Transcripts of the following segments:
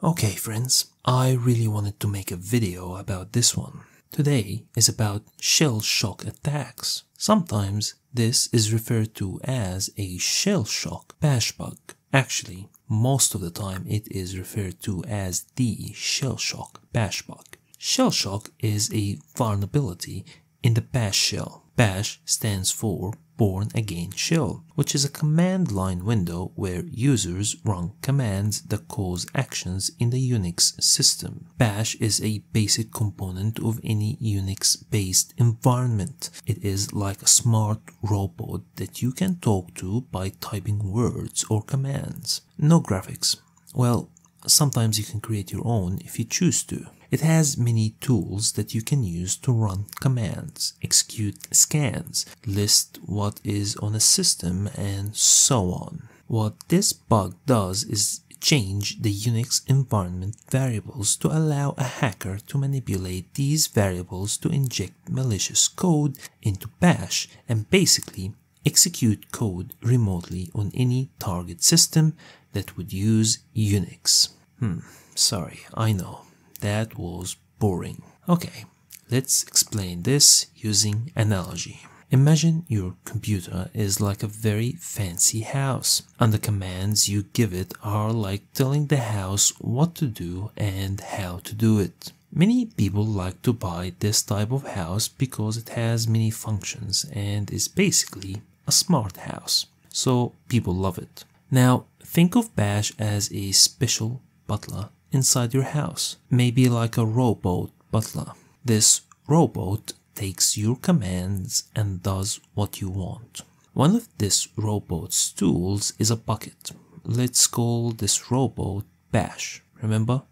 Okay friends, I really wanted to make a video about this one. Today is about shell shock attacks. Sometimes this is referred to as a shell shock bash bug. Actually, most of the time it is referred to as the shell shock bash bug. Shell shock is a vulnerability in the bash shell. Bash stands for Bourne Again Shell, which is a command line window where users run commands that cause actions in the Unix system. Bash is a basic component of any Unix-based environment. It is like a smart robot that you can talk to by typing words or commands. No graphics. Well, sometimes you can create your own if you choose to. It has many tools that you can use to run commands, execute scans, list what is on a system, and so on. What this bug does is change the Unix environment variables to allow a hacker to manipulate these variables to inject malicious code into bash and basically execute code remotely on any target system that would use Unix. Hmm, sorry, I know that was boring. Okay, let's explain this using analogy. Imagine your computer is like a very fancy house, and the commands you give it are like telling the house what to do and how to do it. Many people like to buy this type of house because it has many functions and is basically a smart house. So people love it. Now think of Bash as a special butler inside your house, maybe like a robot butler. This robot takes your commands and does what you want. One of this robot's tools is a bucket. Let's call this robot Bash. Remember?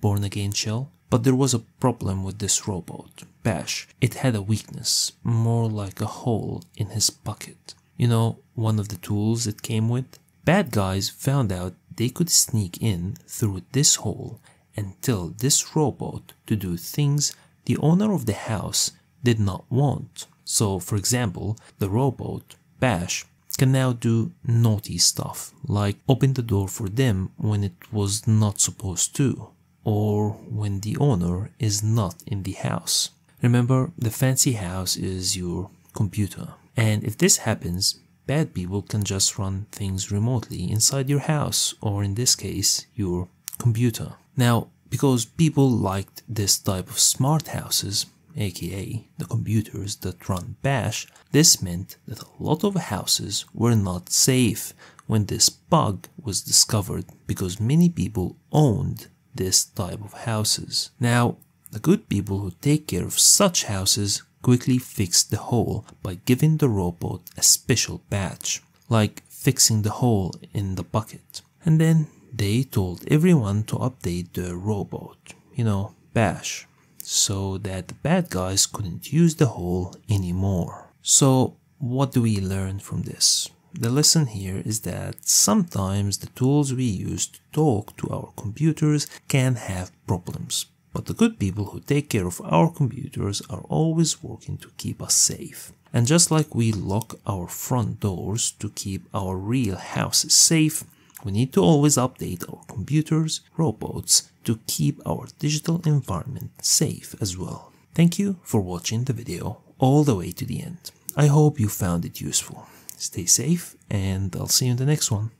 Bourne Again Shell? But there was a problem with this robot, Bash. It had a weakness, more like a hole in his bucket. You know, one of the tools it came with? Bad guys found out they could sneak in through this hole and tell this robot to do things the owner of the house did not want. So, for example, the robot, Bash, can now do naughty stuff, like open the door for them when it was not supposed to, or when the owner is not in the house. Remember, the fancy house is your computer. And if this happens, bad people can just run things remotely inside your house or in this case your computer. Now because people liked this type of smart houses aka the computers that run bash this meant that a lot of houses were not safe when this bug was discovered because many people owned this type of houses. Now the good people who take care of such houses quickly fixed the hole by giving the robot a special badge, like fixing the hole in the bucket. And then they told everyone to update the robot, you know, bash, so that the bad guys couldn't use the hole anymore. So what do we learn from this? The lesson here is that sometimes the tools we use to talk to our computers can have problems but the good people who take care of our computers are always working to keep us safe. And just like we lock our front doors to keep our real house safe, we need to always update our computers, robots, to keep our digital environment safe as well. Thank you for watching the video all the way to the end. I hope you found it useful. Stay safe and I'll see you in the next one.